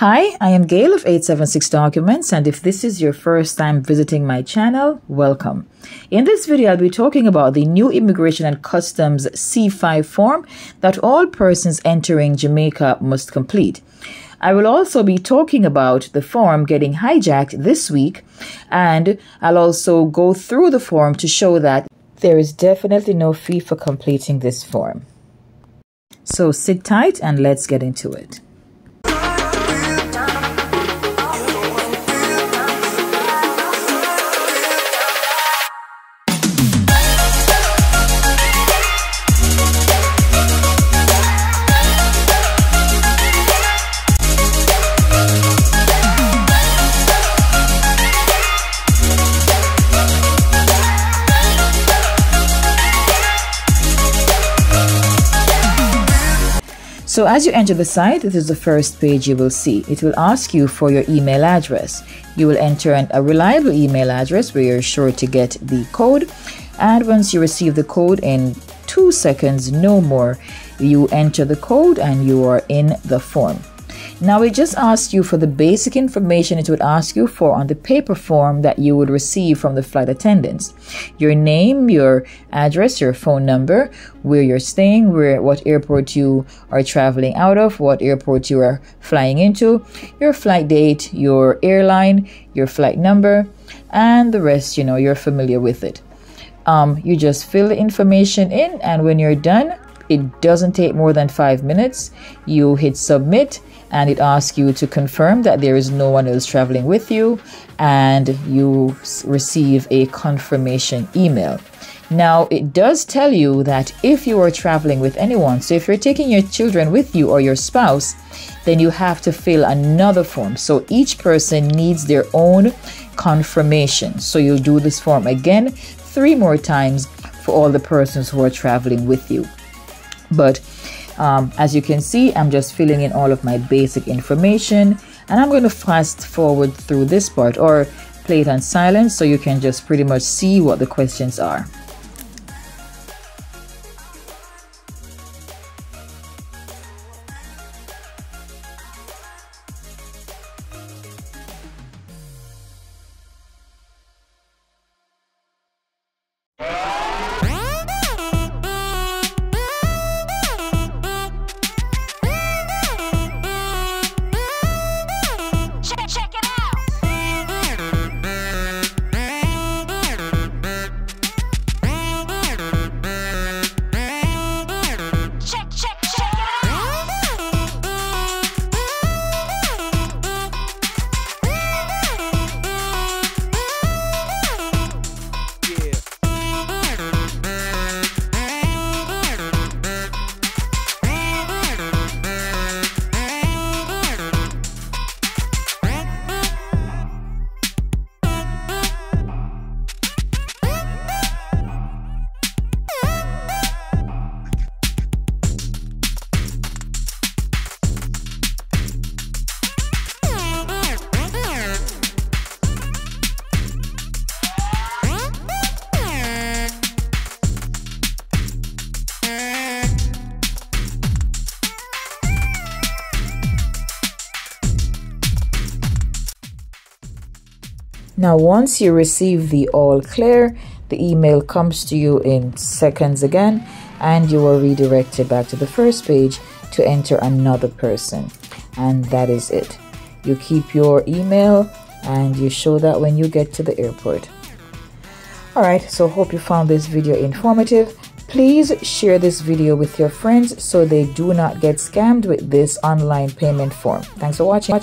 Hi, I am Gail of 876 Documents, and if this is your first time visiting my channel, welcome. In this video, I'll be talking about the new Immigration and Customs C5 form that all persons entering Jamaica must complete. I will also be talking about the form getting hijacked this week, and I'll also go through the form to show that there is definitely no fee for completing this form. So sit tight and let's get into it. So as you enter the site, this is the first page you will see. It will ask you for your email address. You will enter an, a reliable email address where you're sure to get the code. And once you receive the code in two seconds, no more, you enter the code and you are in the form. Now it just asks you for the basic information it would ask you for on the paper form that you would receive from the flight attendants. Your name, your address, your phone number, where you're staying, where what airport you are traveling out of, what airport you are flying into, your flight date, your airline, your flight number, and the rest, you know, you're familiar with it. Um, you just fill the information in, and when you're done, it doesn't take more than five minutes. You hit submit and it asks you to confirm that there is no one else traveling with you and you receive a confirmation email. Now, it does tell you that if you are traveling with anyone, so if you're taking your children with you or your spouse, then you have to fill another form. So each person needs their own confirmation. So you'll do this form again three more times for all the persons who are traveling with you. But um, as you can see, I'm just filling in all of my basic information and I'm going to fast forward through this part or play it on silent so you can just pretty much see what the questions are. Now, once you receive the all clear, the email comes to you in seconds again, and you are redirected back to the first page to enter another person. And that is it. You keep your email and you show that when you get to the airport. Alright, so hope you found this video informative. Please share this video with your friends so they do not get scammed with this online payment form. Thanks for watching.